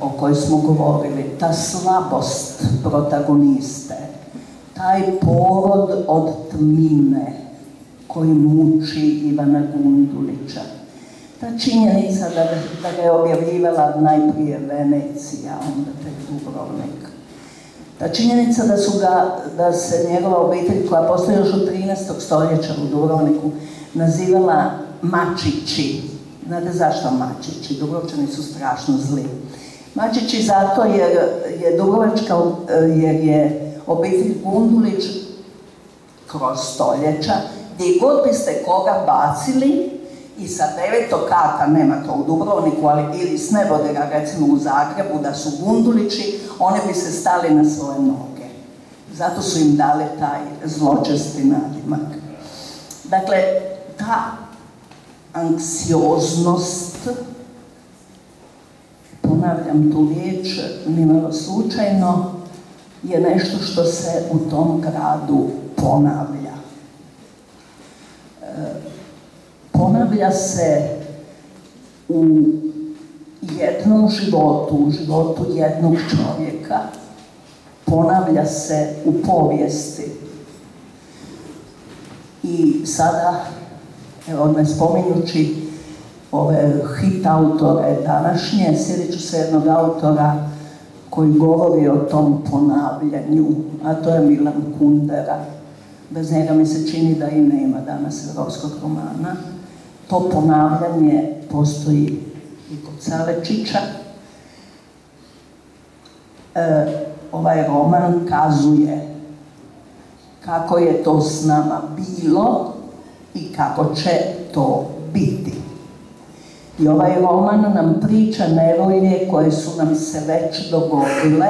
o kojoj smo govorili, ta slabost protagoniste, taj porod od tmine koji muči Ivana Gundulića, ta činjenica da, ga je objavljivala najprije Venecija, onda tek Dubrovnik, ta činjenica da su ga, da se njegova obitelj koja postoji još od 13. stoljeća u Dubrovniku nazivala Mačići. Znate zašto Mačići? Dubrovčani su strašno zli. Mačići zato jer je Dubrovačka, jer je obitelj Gundulić kroz stoljeća, gdje god biste koga bacili, i sa devetog kata, nema to u Dubrovniku, ali ili s nebodera, recimo u Zagrebu, da su Gundulići, oni bi se stali na svoje noge. Zato su im dali taj zločesti nadimak. Dakle, ta anksioznost, ponavljam tu riječ, nimalo slučajno, je nešto što se u tom gradu ponavlja. E, ponavlja se u jednom životu, u životu jednog čovjeka, ponavlja se u povijesti. I sada, evo ne spominjući ove hit autore današnje, sjedit ću se jednog autora koji govori o tom ponavljanju, a to je Milan Kundera. Bez njega mi se čini da i nema danas evropskog romana to ponavljanje postoji i kod Salečića. E, ovaj roman kazuje kako je to s nama bilo i kako će to biti. I ovaj roman nam priča nevolje koje su nam se već dogodile.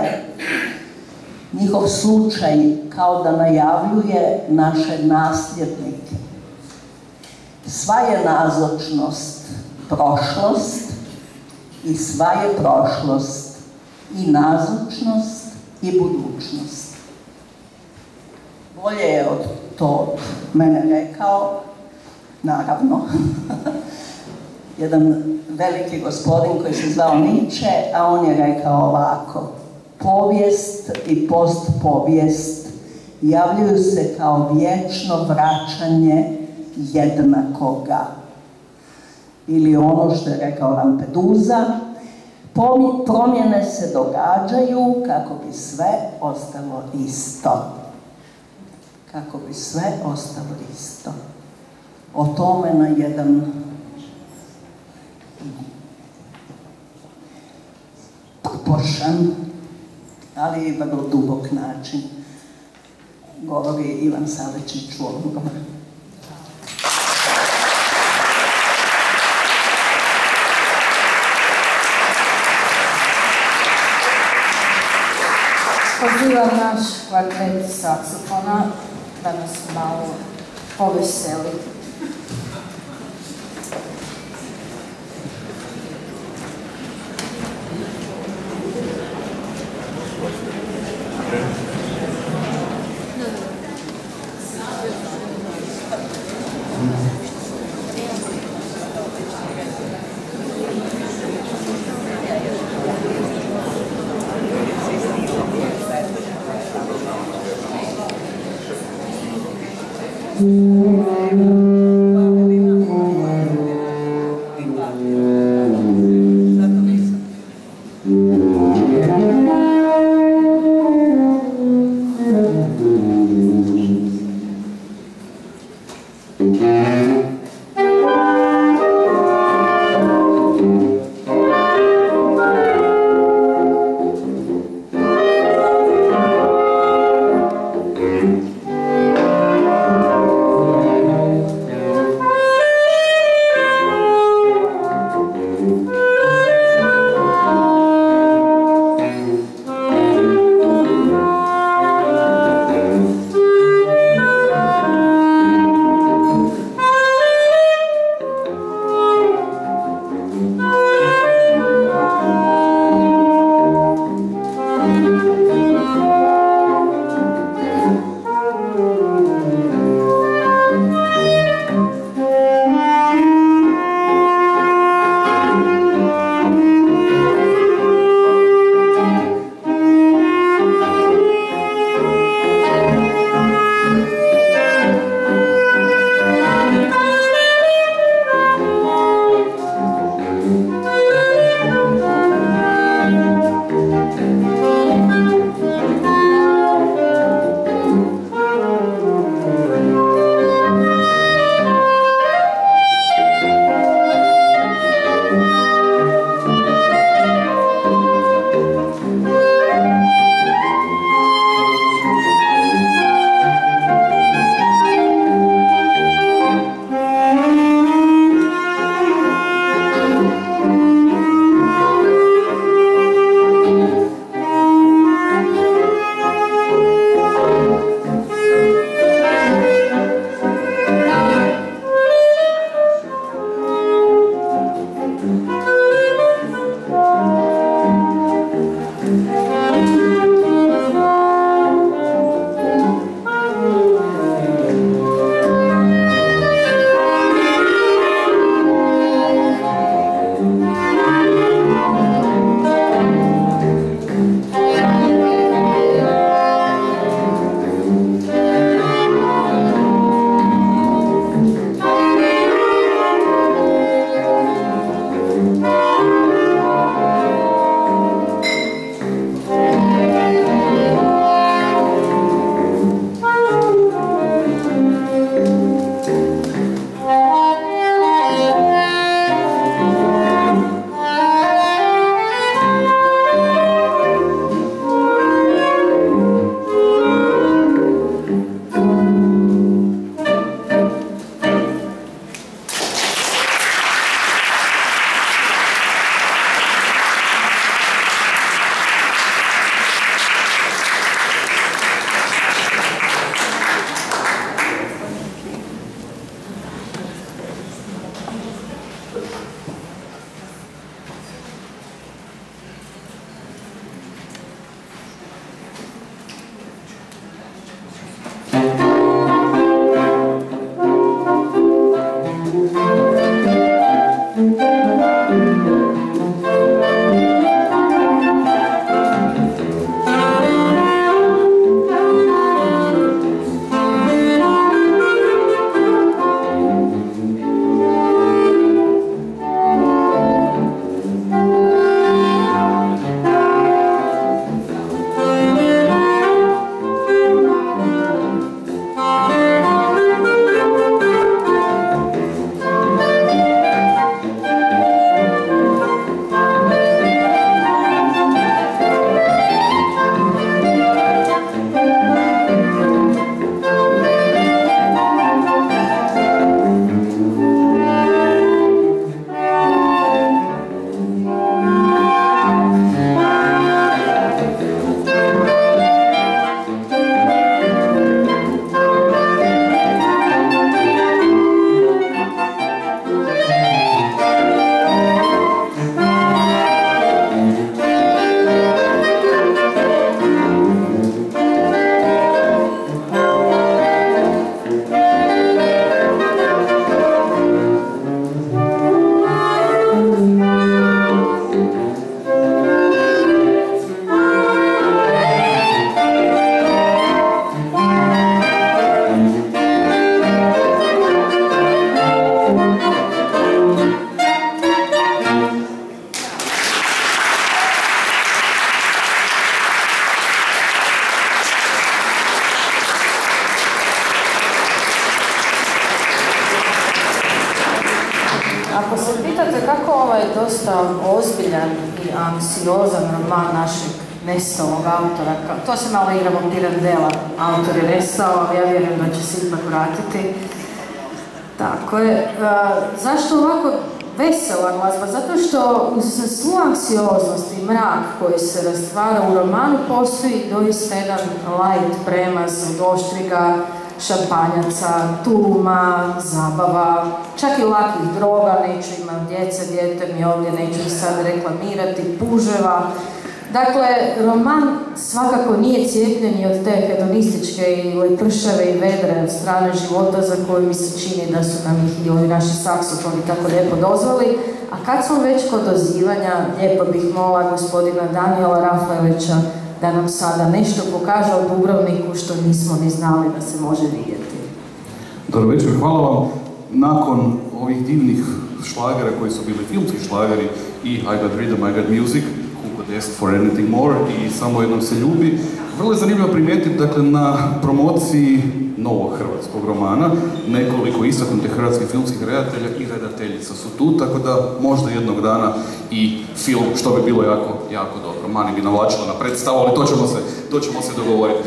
Njihov slučaj kao da najavljuje naše nasljednike Sva je nazočnost prošlost i sva je prošlost i nazočnost i budućnost. Bolje je od to mene rekao, naravno, jedan veliki gospodin koji se zvao Niče, a on je rekao ovako, povijest i postpovijest javljuju se kao vječno vraćanje jednakoga. Ili ono što je rekao Lampedusa, promjene se događaju kako bi sve ostalo isto. Kako bi sve ostalo isto. O tome na jedan površan, ali i vrlo dubok način govori Ivan Savečić u ovom Pozivam naš kvartet saksofona da nas malo poveseli. Ozbiljan i anksiozan roman našeg nestalog autora, to se malo igramo Pirandela, autor je nestao, ali ja vjerujem da će se ipak vratiti. Tako je. zašto ovako vesela glazba? Zato što uz svu anksioznost i mrak koji se rastvara u romanu postoji doista jedan light premaz od oštriga, šampanjaca, tuma, zabava, čak i lakih droga, neću imam djece, djete mi ovdje neću sad reklamirati, puževa. Dakle, roman svakako nije cijepljeni od te hedonističke ili pršave i vedre od strane života za koju mi se čini da su nam ih i ovi naši saksofoni tako lijepo dozvali. A kad smo već kod dozivanja, lijepo bih molila gospodina Daniela Rafaelića da nam sada nešto pokaže o Dubrovniku što nismo ni znali da se može vidjeti. Dobro večer, hvala vam. Nakon ovih divnih šlagera koji su bili filmski šlageri i I Got Rhythm, I Got Music, Who Could Ask For Anything More i Samo jednom se ljubi, vrlo je zanimljivo primijetiti dakle, na promociji novog hrvatskog romana, nekoliko istaknutih hrvatskih filmskih redatelja i redateljica su tu, tako da možda jednog dana i film, što bi bilo jako, jako dobro. Mani bi navlačila na predstavu, ali to ćemo se, to ćemo se dogovoriti.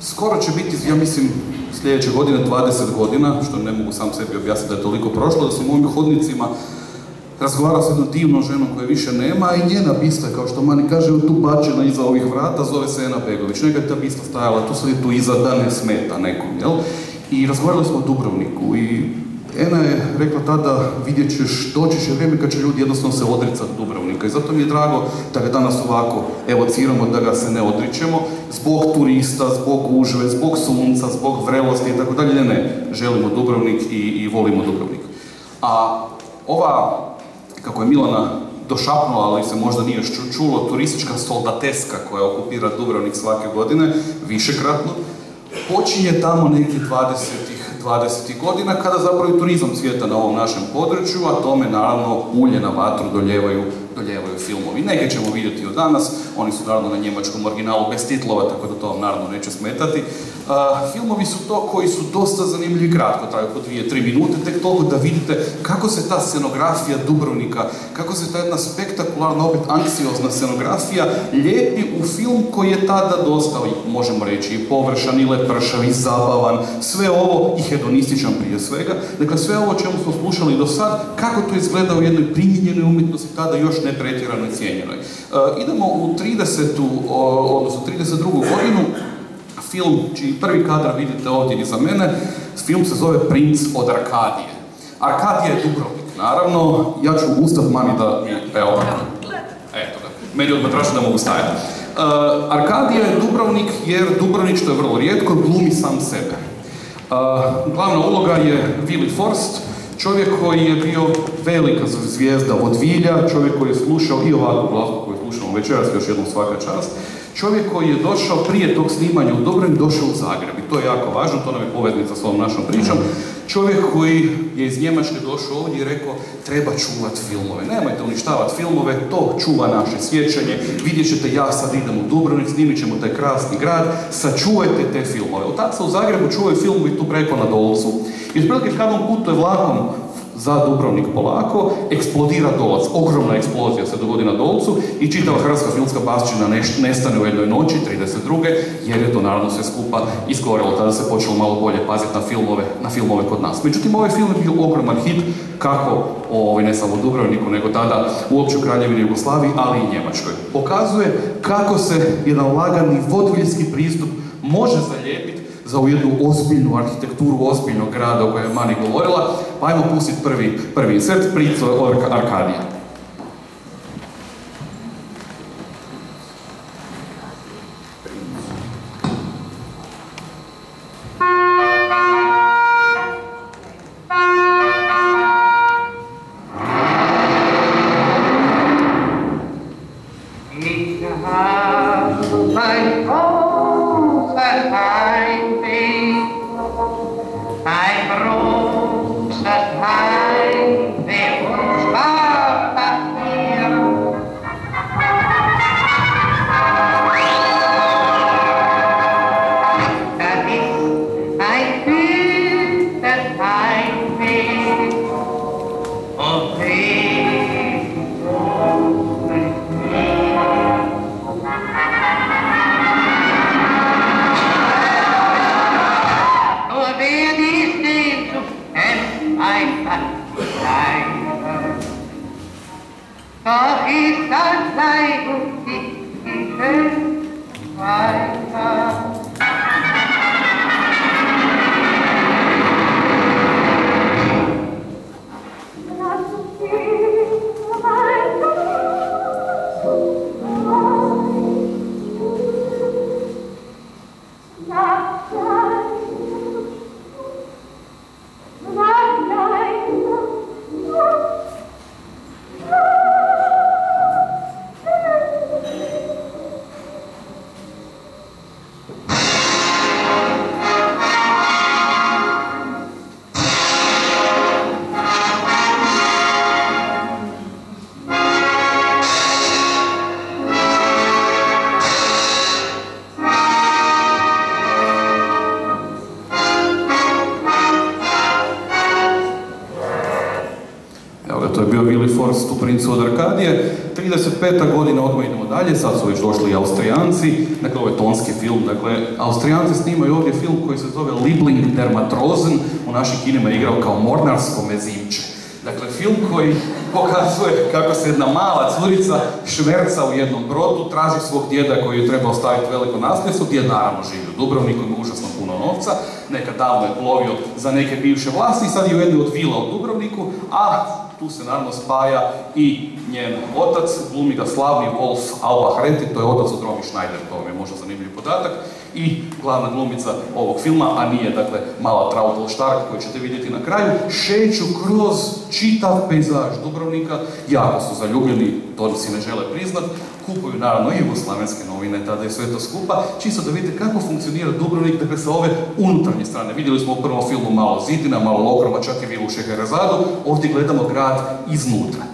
skoro će biti, ja mislim, sljedeće godine 20 godina, što ne mogu sam sebi objasniti da je toliko prošlo, da sam u mojim hodnicima razgovarao s jednom divnom ženom koje više nema i njena bista, kao što Mani kaže, tu bačena iza ovih vrata, zove se Ena Begović. Nekad je ta bista stajala, tu sad je tu iza da ne smeta nekom, jel? I razgovarali smo o Dubrovniku i Ena je rekla tada, vidjet ćeš, doći će vrijeme kad će ljudi jednostavno se odricati Dubrovnika i zato mi je drago da ga danas ovako evociramo, da ga se ne odričemo, zbog turista, zbog užve, zbog sunca, zbog vrelosti i tako dalje, ne, ne, želimo Dubrovnik i volimo Dubrovnik. A ova kako je Milana došapnula, ali se možda nije čulo, turistička soldateska koja okupira Dubrovnik svake godine, višekratno, počinje tamo nekih 20 20. godina kada zapravo i turizam cvijeta na ovom našem području, a tome naravno ulje na vatru doljevaju, doljevaju filmovi. Neke ćemo vidjeti od danas, oni su naravno na njemačkom originalu bez titlova, tako da to vam naravno neće smetati. Filmovi su to koji su dosta zanimljivi kratko, traju po dvije, tri minute, tek toliko da vidite kako se ta scenografija Dubrovnika, kako se ta jedna spektakularna, opet anksiozna scenografija lijepi u film koji je tada dosta, možemo reći, i površan, i lepršav, i zabavan, sve ovo i hedonističan prije svega. Dakle, sve ovo čemu smo slušali do sad, kako to izgleda u jednoj primjenjenoj umjetnosti, tada još ne pretjerano cijenjenoj. E, idemo u 30. odnosno 32. godinu, film čiji prvi kadar vidite ovdje iza mene, film se zove Princ od Arkadije. Arkadija je Dubrovnik, naravno, ja ću ustav mani da, evo eto ga, meni odmah da mogu stajati. Uh, Arkadija je Dubrovnik jer Dubrovnik, što je vrlo rijetko, glumi sam sebe. Uh, glavna uloga je Willy Forst, čovjek koji je bio velika zvijezda od Vilja, čovjek koji je slušao i ovakvu glazbu koju slušamo večeras, još jednom svaka čast, čovjek koji je došao prije tog snimanja u Dubrovnik, došao u Zagreb i to je jako važno, to nam je poveznica s ovom našom pričom. Čovjek koji je iz Njemačke došao ovdje i rekao treba čuvati filmove. Nemojte uništavati filmove, to čuva naše sjećanje. Vidjet ćete, ja sad idem u Dubrovnik, snimit ćemo taj krasni grad, sačuvajte te filmove. Od tada se u Zagrebu čuvaju filmovi tu preko na Dolcu. I otprilike kad on putuje vlakom za Dubrovnik polako, eksplodira dolac, ogromna eksplozija se dogodi na dolcu i čitava hrvatska filmska bašćina nestane u jednoj noći, 32. jer je to naravno sve skupa iskorelo, tada se počelo malo bolje paziti na filmove, na filmove kod nas. Međutim, ovaj film je bio ogroman hit, kako ovaj, ne samo Dubrovniku, nego tada uopće u Kraljevini Jugoslaviji, ali i Njemačkoj. Pokazuje kako se jedan lagani vodviljski pristup može zalijepiti za ovu jednu ozbiljnu arhitekturu ozbiljnog grada o kojem je Mani govorila, pa ajmo pustiti prvi, prvi insert, priču Arkadija. 35. godina, odmah idemo dalje, sad su već došli Austrijanci, dakle ovo je tonski film, dakle Austrijanci snimaju ovdje film koji se zove Libling Dermatrozen, u našim kinima igrao kao Mornarsko mezimče. Dakle, film koji pokazuje kako se jedna mala curica šverca u jednom brodu, traži svog djeda koji je trebao staviti veliko nasljedstvo, djed naravno živi u Dubrovniku, ima užasno puno novca, nekad davno je plovio za neke bivše vlasti i sad je u jednoj od vila u Dubrovniku, a tu se naravno spaja i njen otac, glumi ga slavni Wolf Alba Hreti, to je otac od Romy Schneider, to vam je možda zanimljiv podatak, i glavna glumica ovog filma, a nije dakle mala Trautel Stark koju ćete vidjeti na kraju, šeću kroz čitav pejzaž Dubrovnika, jako su zaljubljeni, to si ne žele priznat, kupuju naravno i jugoslavenske novine, tada je sve to skupa, čisto da vidite kako funkcionira Dubrovnik, dakle sa ove unutarnje strane. Vidjeli smo u prvom filmu malo zidina, malo lokroma, čak i vilu Šeherazadu, ovdje gledamo grad iznutra.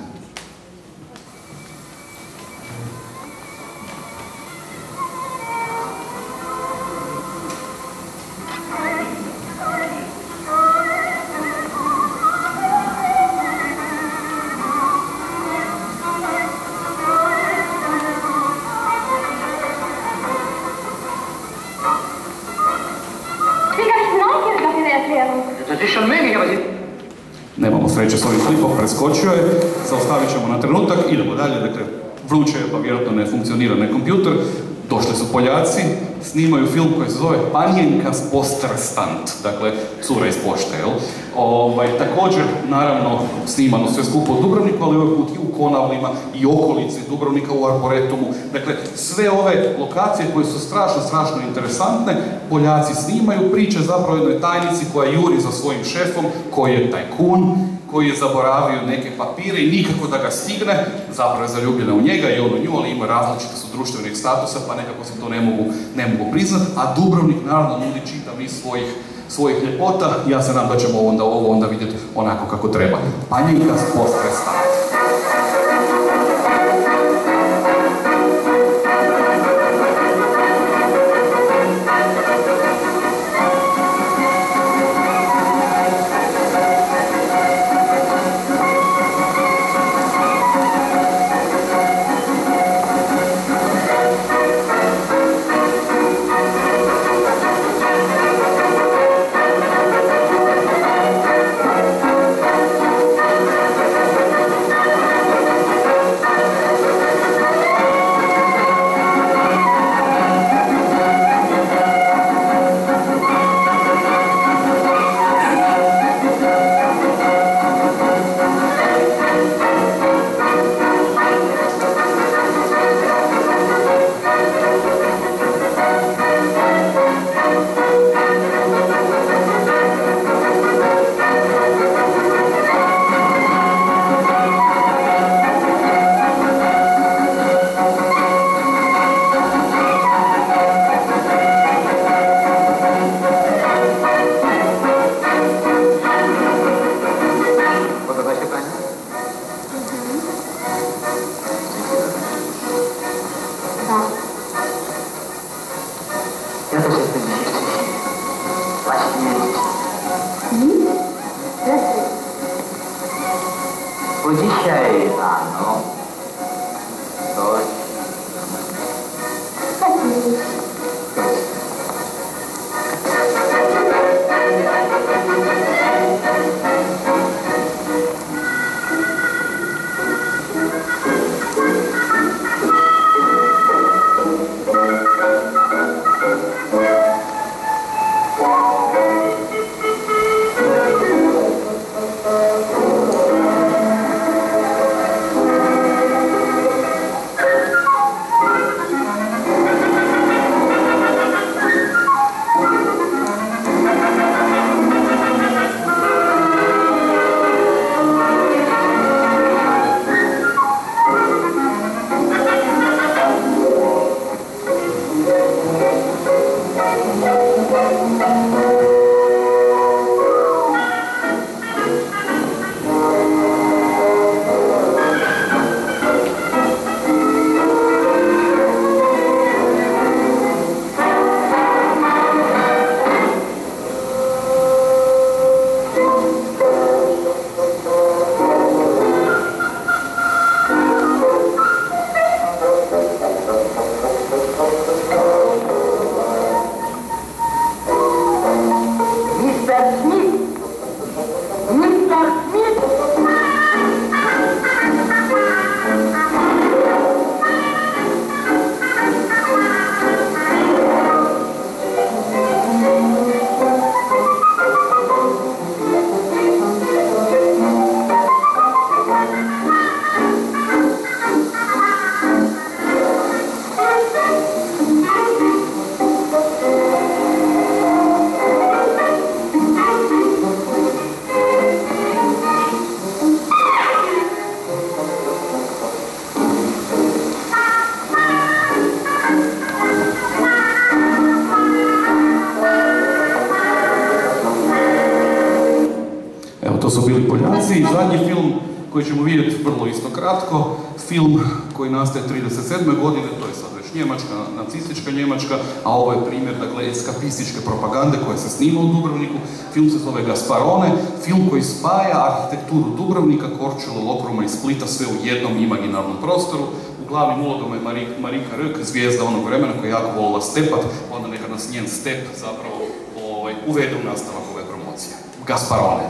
Sreće s ovim klipom, preskočio je, zaustavit ćemo na trenutak, idemo dalje, dakle, vruće je pa vjerojatno ne funkcionira na kompjuter, došli su Poljaci, snimaju film koji se zove Panjenka s posterstant, dakle, cura iz pošte, jel? Ovaj, također, naravno, snimano sve skupo u Dubrovniku, ali ovaj put i u Konavlima i okolici Dubrovnika u Arboretumu. Dakle, sve ove lokacije koje su strašno, strašno interesantne, Poljaci snimaju, priče zapravo jednoj tajnici koja juri za svojim šefom, koji je tajkun, koji je zaboravio neke papire i nikako da ga stigne, zapravo je zaljubljena u njega i on u nju, ali ima različite su društvenih statusa, pa nekako se to ne mogu, ne mogu priznati, a Dubrovnik naravno nudi čitav niz svojih svojih ljepota, ja se nadam da ćemo onda, ovo onda vidjeti onako kako treba. Panjenka s bili koji ćemo vidjeti vrlo isto kratko, film koji nastaje 37. godine, to je sad već Njemačka, nacistička Njemačka, a ovo je primjer, dakle, eskapističke propagande koja se snima u Dubrovniku. Film se zove Gasparone, film koji spaja arhitekturu Dubrovnika, Korčula, Lokruma i Splita sve u jednom imaginarnom prostoru. U glavnim ulogama je Marika Rök, zvijezda onog vremena koja je jako volila stepat, onda neka nas njen step zapravo ovaj, uvede u nastavak ove promocije. Gasparone,